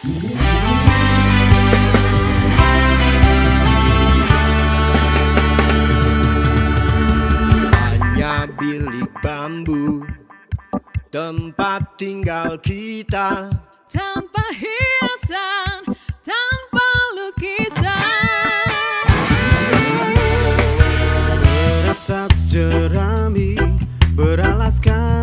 Hanya bilik bambu Tempat tinggal kita. Tanpa hiasan Tanpa lukisan. Beratap jerami Beralaskan.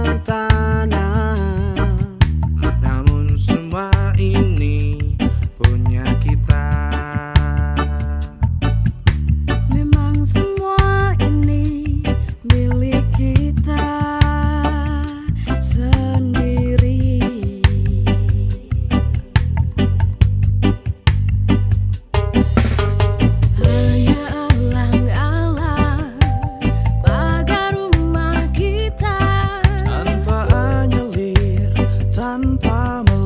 밤은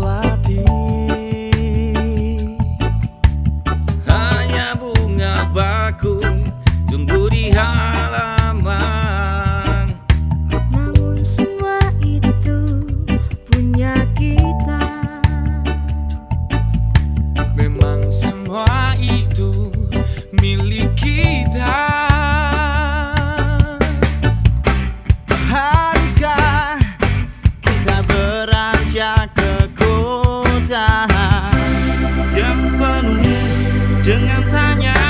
dengan tanya